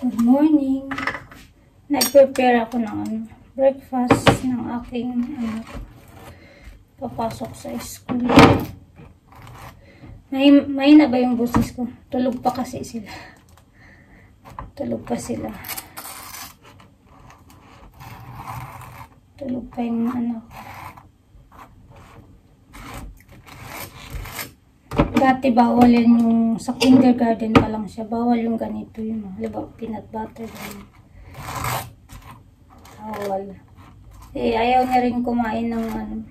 Good morning. Nag-prepare ako ng ano, breakfast ng aking anak. Papasok sa school. May, may na ba yung busis ko? Tulog pa kasi sila. Tulog pa sila. Tulog pa yung anak. Dati bawal yan yung sa kindergarten pa lang siya. Bawal yung ganito yung halimbawa peanut butter. Ganyan. Bawal. Eh, ayaw niya rin kumain ng ano,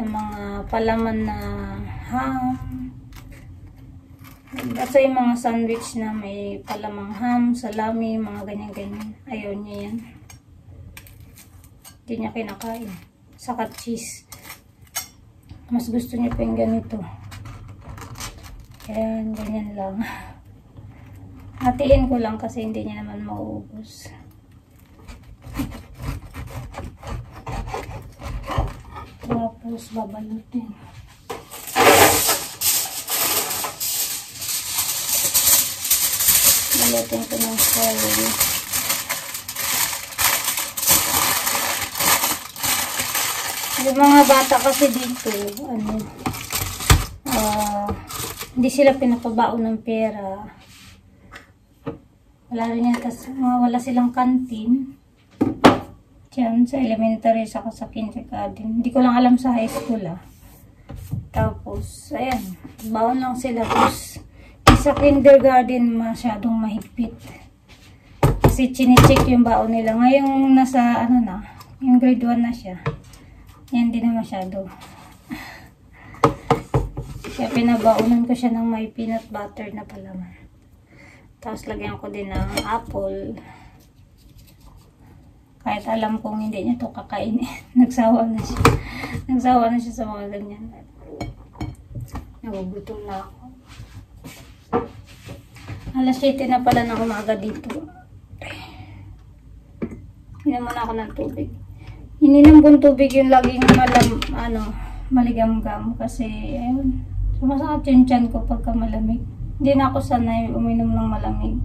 ng mga palaman na ham. Basta yung mga sandwich na may palamang ham, salami, mga ganyan-ganyan. Ayaw niya yan. Hindi niya kinakain. Saka cheese. Mas gusto niya pa yung ganito. Ayan, ganyan lang. Hatiin ko lang kasi hindi niya naman mauubos. Tapos, babalutin. Balutin ko ng celery. Yung mga bata kasi dito, ano, ah, hindi sila pinapabaon ng pera. Wala rin kasi wala silang kantin. Diyan sa elementary sa sa kindergarten. Hindi ko lang alam sa high school ah. Tapos, ayan, baon lang sila. Tapos, sa kindergarten masyadong mahigpit. Kasi chinecheck yung baon nila. Ngayong nasa, ano na, yung grade 1 na siya. Yan, hindi na masyado. Kaya pinabaunan ko siya ng may peanut butter na palaman. Tapos lagyan ko din ng apple. Kahit alam kong hindi niya to kakainin. Nagsawa na siya. Nagsawa na siya sa mga ganyan. Nagugutom na ako. Alas 7 na pala ng umaga dito. Ininom muna ako ng tubig. Ininom kong tubig yung laging malam, ano, maligam-gam. Kasi, ayun, sumasakit yung tiyan ko pagka malamig. Hindi na ako sanay uminom ng malamig.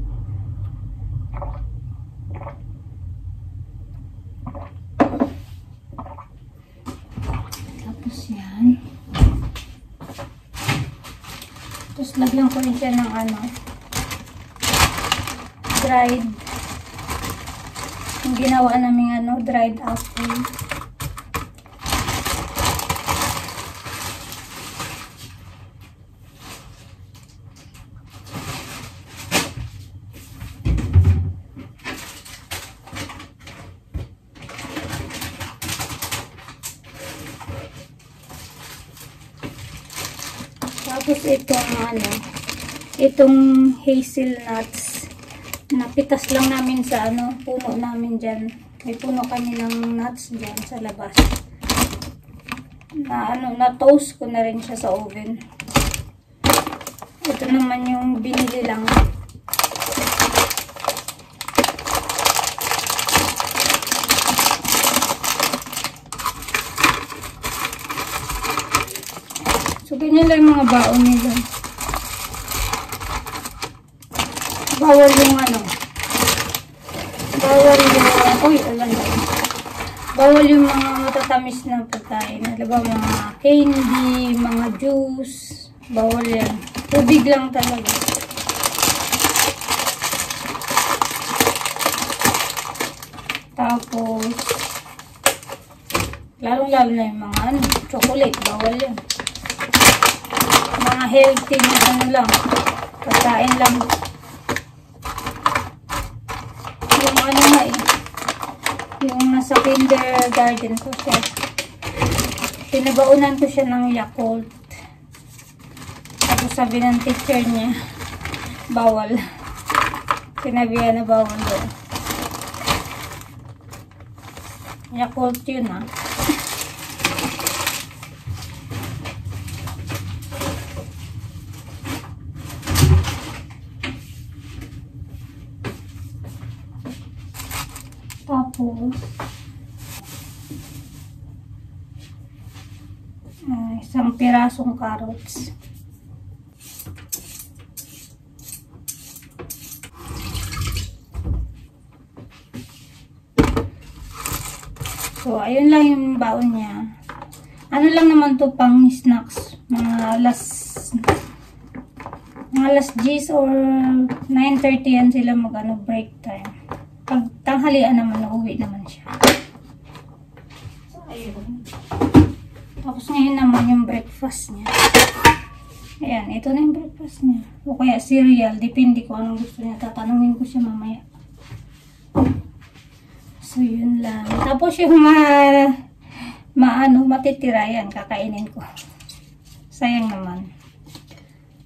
Tapos yan. Tapos lagyan ko rin siya ng ano, dried, yung ginawa namin ano, dried apple. Tapos itong ano, itong hazelnuts. Napitas lang namin sa ano, puno namin dyan. May puno kami nuts dyan sa labas. Na ano, na toast ko na rin siya sa oven. Ito naman yung binili lang. Ganyan lang mga baon nila. Bawal yung ano. Bawal yung, uy, alam na. Bawal yung mga matatamis na pagkain. Alam ba, mga candy, mga juice. Bawal yan. Tubig lang talaga. Tapos, lalong-lalo na yung mga ano, chocolate. Bawal yan mga healthy na ano lang. Pagkain lang. Yung ano nga eh. Yung nasa kindergarten ko siya. Pinabaunan ko siya ng Yakult. Tapos sabi ng teacher niya bawal. Sinabihan na bawal doon Yakult yun ah ako uh, isang pirasong carrots. So, ayun lang yung baon niya. Ano lang naman to pang snacks. Mga last mga last G's or 9.30 yan sila mag ano, break time. Pag tanghalian naman, nauwi naman siya. So, ayun. Tapos ngayon naman yung breakfast niya. Ayan, ito na yung breakfast niya. O kaya cereal, depende ko anong gusto niya. Tatanungin ko siya mamaya. So, yun lang. Tapos yung ma, maano, matitira yan, kakainin ko. Sayang naman.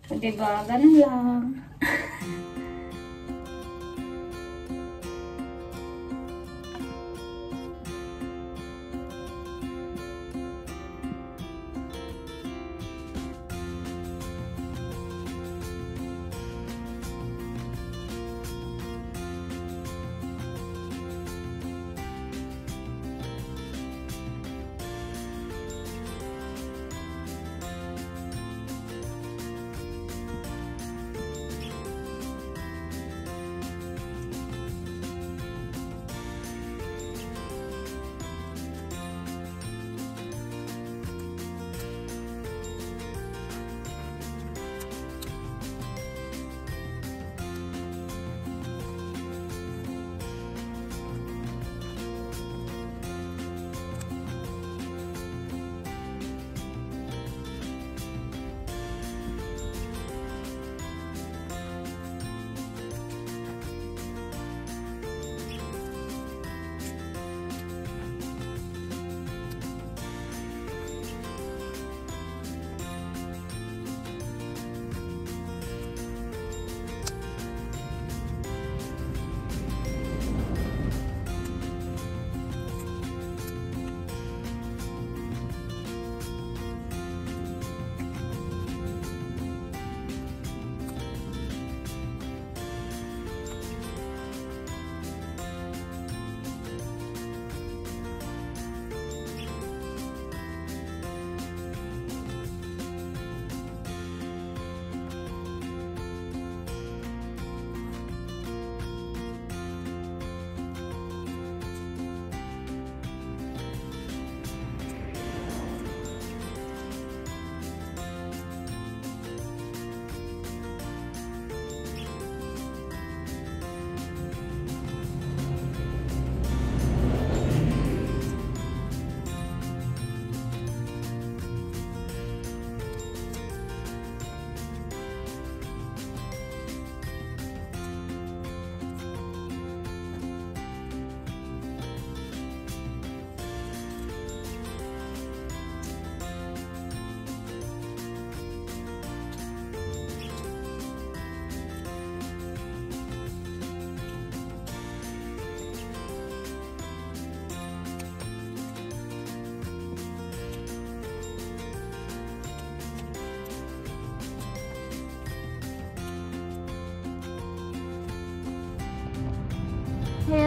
So, diba, ganun lang.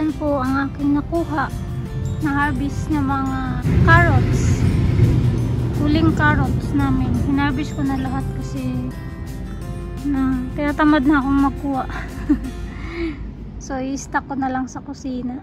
Ayan po ang aking nakuha na harvest ng mga carrots. Huling carrots namin. Hinarvest ko na lahat kasi na tinatamad na akong magkuha. so, i-stack ko na lang sa kusina.